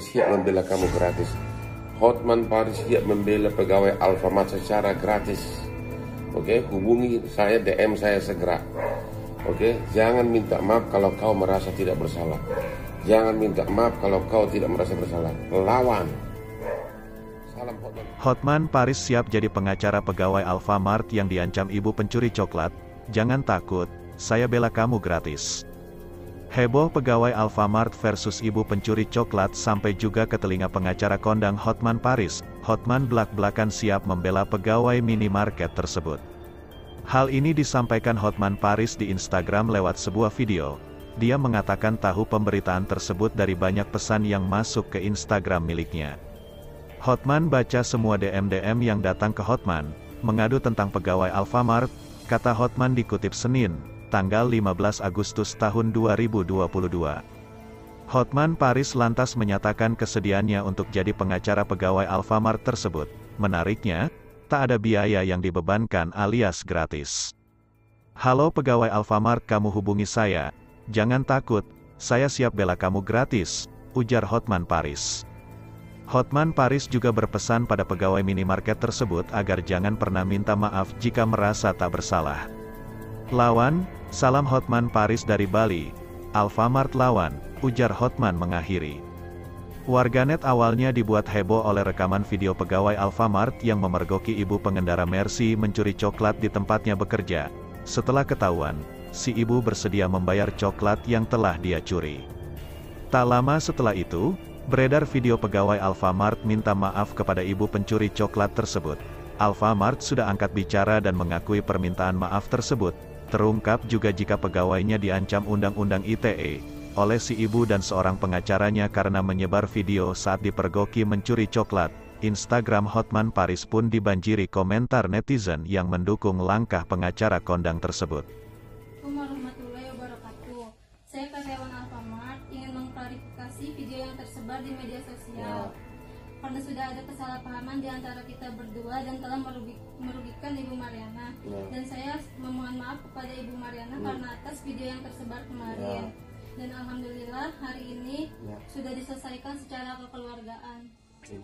siap membela kamu gratis. Hotman Paris siap membela pegawai Alfamart secara gratis. Oke, hubungi saya DM saya segera. Oke, jangan minta maaf kalau kau merasa tidak bersalah. Jangan minta maaf kalau kau tidak merasa bersalah. Lawan. Salam Hotman. Hotman Paris siap jadi pengacara pegawai Alfamart yang diancam ibu pencuri coklat. Jangan takut, saya bela kamu gratis. Heboh pegawai Alfamart versus ibu pencuri coklat sampai juga ke telinga pengacara kondang Hotman Paris. Hotman belak-belakan siap membela pegawai minimarket tersebut. Hal ini disampaikan Hotman Paris di Instagram lewat sebuah video. Dia mengatakan tahu pemberitaan tersebut dari banyak pesan yang masuk ke Instagram miliknya. Hotman baca semua DM-DM yang datang ke Hotman, mengadu tentang pegawai Alfamart, kata Hotman dikutip Senin, tanggal 15 Agustus tahun 2022. Hotman Paris lantas menyatakan kesediaannya untuk jadi pengacara pegawai Alfamart tersebut. Menariknya, tak ada biaya yang dibebankan alias gratis. Halo pegawai Alfamart kamu hubungi saya, jangan takut, saya siap bela kamu gratis, ujar Hotman Paris. Hotman Paris juga berpesan pada pegawai minimarket tersebut agar jangan pernah minta maaf jika merasa tak bersalah. Lawan, salam Hotman Paris dari Bali. Alfamart lawan, ujar Hotman mengakhiri. Warganet awalnya dibuat heboh oleh rekaman video pegawai Alfamart yang memergoki ibu pengendara Mercy mencuri coklat di tempatnya bekerja. Setelah ketahuan, si ibu bersedia membayar coklat yang telah dia curi. Tak lama setelah itu, beredar video pegawai Alfamart minta maaf kepada ibu pencuri coklat tersebut. Alfamart sudah angkat bicara dan mengakui permintaan maaf tersebut, Terungkap juga jika pegawainya diancam Undang-Undang ITE, oleh si ibu dan seorang pengacaranya karena menyebar video saat dipergoki mencuri coklat. Instagram Hotman Paris pun dibanjiri komentar netizen yang mendukung langkah pengacara kondang tersebut. Saya karyawan Alfamart ingin mengklarifikasi video yang tersebar di media sosial. Karena sudah ada kesalahpahaman di antara kita berdua dan telah merugikan Ibu Mariana. Ya. Dan saya memohon maaf kepada Ibu Mariana ya. karena atas video yang tersebar kemarin. Ya. Dan alhamdulillah hari ini ya. sudah diselesaikan secara kekeluargaan. Ya.